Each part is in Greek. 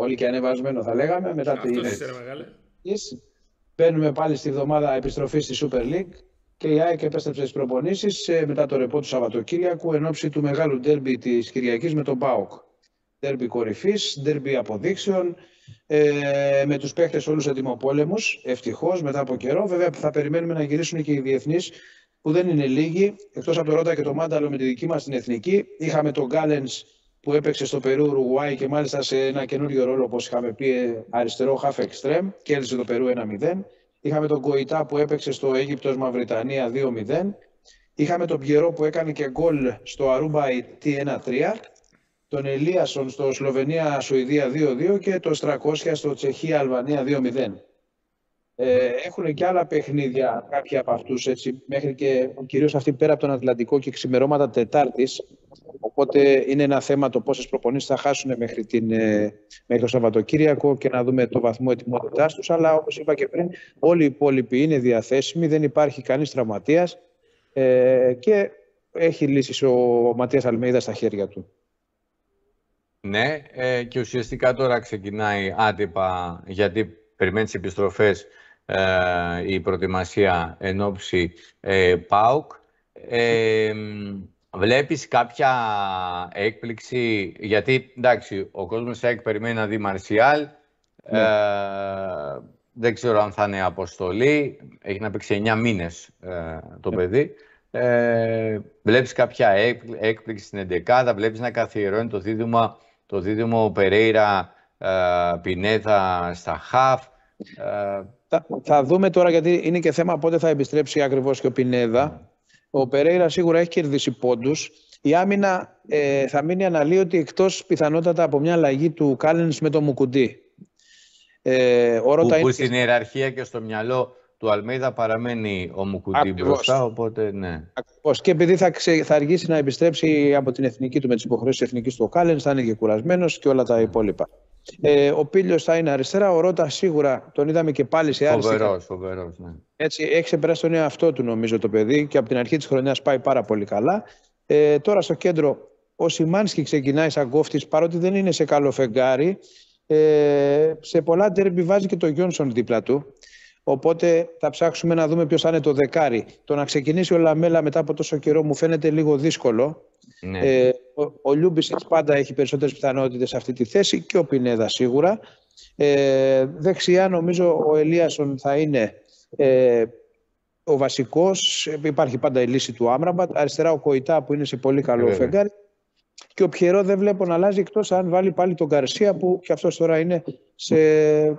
Όλοι και ανεβασμένο θα λέγαμε. Μετά Αυτό την... δεν μεγάλε. Μπαίνουμε πάλι στη βδομάδα επιστροφή στη Super League και η ΑΕΚ επέστρεψε στις προπονήσεις ε, μετά το ρεπό του Σαββατοκύριακου εν ώψη του μεγάλου ντέρμπι της Κυριακής με τον ΠΑΟΚ. Ντέρμπι κορυφής, ντέρμπι αποδείξεων, ε, με τους παίχτες όλους ετοιμοπόλεμους. Ευτυχώς μετά από καιρό. Βέβαια θα περιμένουμε να γυρίσουν και οι διεθνείς που δεν είναι λίγοι. Εκτός από το Ρότα και το Μάνταλο με τη δική μας την εθνική. Είχαμε τον Γκάλενς που έπαιξε στο Περού Ουρουγουάη και μάλιστα σε ένα καινούριο ρόλο, όπως είχαμε πει, ε, αριστερό half extreme. Κέρδισε το Περού 1-0. Είχαμε τον Κοϊτά που έπαιξε στο Αίγυπτος Μαυριτανία 2-0. Είχαμε τον Πιερό που έκανε και γκολ στο Αρούμπα t 1-3. Τον Ελίασον στο Σλοβενία Σουηδία 2-2 και το Στρακόσια στο Τσεχία Αλβανία 2-0. Ε, έχουν και άλλα παιχνίδια κάποιοι από αυτούς, έτσι, μέχρι και κυρίως αυτή πέρα από τον Ατλαντικό και ξημερώματα Τετάρτης. Οπότε είναι ένα θέμα το πόσες προπονήσεις θα χάσουν μέχρι, την, ε, μέχρι το Σαββατοκύριακο και να δούμε το βαθμό ετοιμότητάς τους. Αλλά όπως είπα και πριν, όλοι οι υπόλοιποι είναι διαθέσιμοι, δεν υπάρχει κανείς τραυματίας ε, και έχει λύσεις ο Ματίας Αλμέιδας στα χέρια του. Ναι, ε, και ουσιαστικά τώρα ξεκινάει άτυπα, γιατί περιμένει τις επιστροφές ε, η προετοιμασία εν ώψη ε, ΠΑΟΚ. Ε, βλέπεις κάποια έκπληξη, γιατί εντάξει, ο κόσμος ΑΕΚ περιμένει να δει Μαρσιάλ, ναι. ε, δεν ξέρω αν θα είναι αποστολή, έχει να παίξει 9 μήνες ε, το ναι. παιδί. Ε, βλέπεις κάποια έκπληξη στην 11 βλέπεις να καθιερώνει το δίδυμο, το δίδυμο Περέιρα ε, Πινέδα στα ΧΑΦ. Ε, θα, θα δούμε τώρα γιατί είναι και θέμα πότε θα επιστρέψει ακριβώς και ο Πινέδα. Ο Περέιρα σίγουρα έχει κερδίσει πόντους. Η άμυνα ε, θα μείνει αναλύωτη εκτός πιθανότατα από μια αλλαγή του Κάλενς με το Μουκουντή. Ε, ο που, που στην ιεραρχία και στο μυαλό του Αλμέιδα παραμένει ο Μουκουντή μπροστά, οπότε ναι. Ακριβώς. Και επειδή θα, ξε, θα αργήσει να επιστρέψει από την εθνική του με τις υποχρεώσεις εθνικής του ο Κάλενς, θα είναι και κουρασμένος και όλα τα υπόλοιπα. Ε, ο Πίλιο θα είναι αριστερά. Ο Ρότας σίγουρα τον είδαμε και πάλι σε άλλη Φοβερός, φοβερός. Ναι. Έτσι, έχει ξεπεράσει τον εαυτό του νομίζω το παιδί και από την αρχή της χρονιάς πάει πάρα πολύ καλά. Ε, τώρα στο κέντρο ο Σιμάνσκι ξεκινάει σαν κόφτης παρότι δεν είναι σε καλό φεγγάρι. Ε, σε πολλά τέρμπι βάζει και το Γιόνσον δίπλα του. Οπότε θα ψάξουμε να δούμε ποιος θα είναι το δεκάρι. Το να ξεκινήσει ο Λαμέλα μετά από τόσο καιρό μου φαίνεται λίγο δύσκολο. Ναι. Ε, ο, ο πάντα έχει περισσότερες πιθανότητες σε αυτή τη θέση και ο Πινέδα σίγουρα. Ε, δεξιά νομίζω ο Ελίασον θα είναι ε, ο βασικός. Υπάρχει πάντα η λύση του Άμραμπατ. Αριστερά ο Κοϊτά που είναι σε πολύ καλό Βέβαια. φεγγάρι. Και ο Πιερό δεν βλέπω να αλλάζει εκτός αν βάλει πάλι τον Καρσία που και αυτός τώρα είναι σε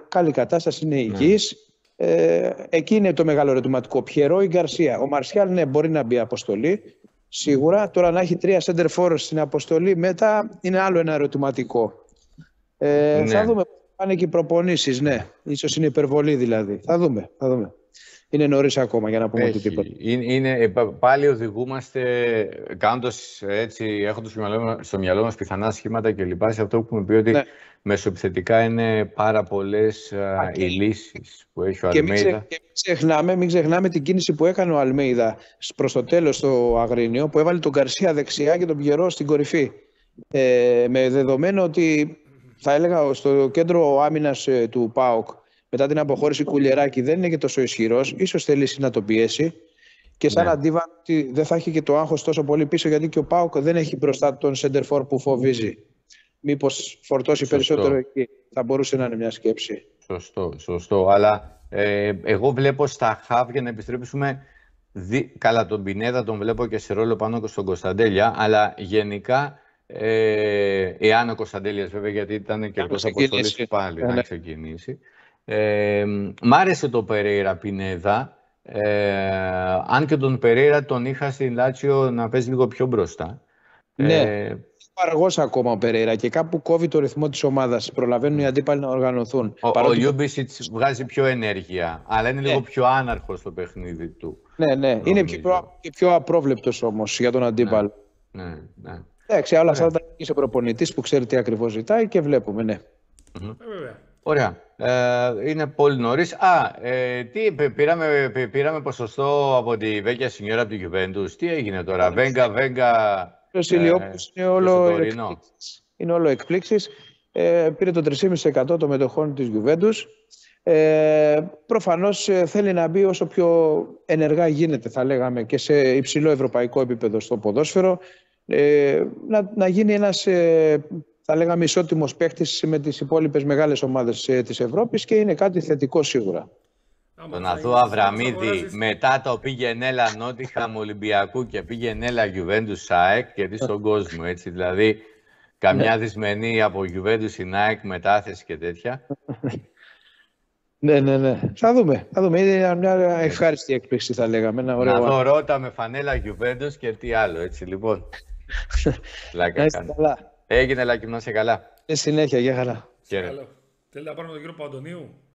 καλή κατάσταση, είναι ναι. υγιής. Ε, εκεί είναι το μεγάλο ερωτηματικό. Πιερό ή Γκαρσία. Ο Μαρσιάλ ναι, μπορεί να μπει αποστολή. Σίγουρα. Τώρα να έχει τρία center forward στην αποστολή μετά είναι άλλο ένα ερωτηματικό. Ε, ναι. Θα δούμε πάνε και οι προπονήσεις, ναι. Ίσως είναι υπερβολή δηλαδή. Θα δούμε, θα δούμε. Είναι νωρίς ακόμα για να πούμε Έχει. οτιδήποτε. Είναι, είναι, πάλι οδηγούμαστε κάνοντας έτσι, έχοντας στο μυαλό, στο μυαλό μας πιθανά σχήματα κλπ. Σε αυτό που έχουμε πει ότι ναι. μεσοπιθετικά είναι πάρα πολλές οι λύσει που έχει ο και Αλμέιδα. Μην, και μην, ξεχνάμε, μην ξεχνάμε την κίνηση που έκανε ο Αλμέιδα προς το τέλος στο Αγρίνιο, που έβαλε τον Καρσία δεξιά και τον Πιερό στην κορυφή. Ε, με δεδομένο ότι θα έλεγα στο κέντρο άμυνας ε, του ΠΑΟΚ μετά την αποχώρηση Κουλιεράκη δεν είναι και τόσο ισχυρός. σω θελήσει να το πιέσει. Και σαν ναι. αντίβατη δεν θα έχει και το άγχος τόσο πολύ πίσω γιατί και ο Πάουκ δεν έχει μπροστά τον Σέντερφορ που φοβίζει. Μήπως φορτώσει σωστό. περισσότερο εκεί. Θα μπορούσε να είναι μια σκέψη. Σωστό, σωστό. Αλλά ε, εγώ βλέπω στα χαβ για να επιστρέψουμε. Δι... Καλά, τον Πινέδα τον βλέπω και σε ρόλο πάνω και στον Κωνσταντέλια. Αλλά γενικά, ε, εάν ο Κωνσταντέλιας βέβαια, γιατί ήταν και εκτό αποστολής πάλι να ναι. ξεκινήσει. Ε, μ' άρεσε το Περέιρα Πινέδα. Ε, αν και τον Περέιρα τον είχα στην Λάτσιο να παίζει λίγο πιο μπροστά. Ναι, ε, αργός ακόμα ο Περέιρα και κάπου κόβει το ρυθμό της ομάδας. Προλαβαίνουν οι αντίπαλοι να οργανωθούν. Ο, Παρότι... ο βγάζει πιο ενέργεια, αλλά είναι ναι. λίγο πιο άναρχος στο παιχνίδι του. Ναι, ναι. Είναι πιο, προ... και πιο απρόβλεπτος όμως για τον αντίπαλο. Ναι, ναι. ναι. Εντάξει, όλα αυτά ναι. τα έχει ο προπονητής που ξέρει τι ακριβώς ζητάει και βλέπουμε, ναι. Mm-hmm. Ωραία. Ε, είναι πολύ νωρίς. Α, ε, τι, πήραμε, πήραμε ποσοστό από τη Βέγγια Σινιόρα από την Juventus. Τι έγινε τώρα, Βέγγα, Βέγγα. Ο ε, είναι όλο εκπλήξεις. Είναι όλο εκπλήξεις. Ε, πήρε το 3,5% των μετοχών της Juventus. Ε, προφανώς ε, θέλει να μπει όσο πιο ενεργά γίνεται, θα λέγαμε, και σε υψηλό ευρωπαϊκό επίπεδο στο ποδόσφαιρο. Ε, να, να γίνει ένας, ε, θα λέγαμε, ισότιμος παίχτης με τις υπόλοιπες μεγάλες ομάδες ε, της Ευρώπης και είναι κάτι θετικό σίγουρα. Τον Αθού Αβραμίδη μετά το πήγαινε έλα Νότιχαμ Ολυμπιακού και πήγαινε έλα Γιουβέντους ΣΑΕΚ και δεις στον κόσμο έτσι. Δηλαδή καμιά ναι. δυσμενή από Γιουβέντους η ΝΑΕΚ μετάθεση και τέτοια. Ναι, ναι, ναι. Θα δούμε. Θα δούμε. Είναι μια ευχάριστη έκπληξη, θα λέγαμε. Ένα ωραίο... Να δω ρότα με φανέλα Γιουβέντους και τι άλλο, έτσι λοιπόν. Λάκα καλά. Έγινε, Λάκη, να σε καλά. Ε, συνέχεια, για χαρά. Θέλετε να πάρουμε τον κύριο Παντονίου;